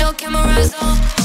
your camera's on.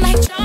like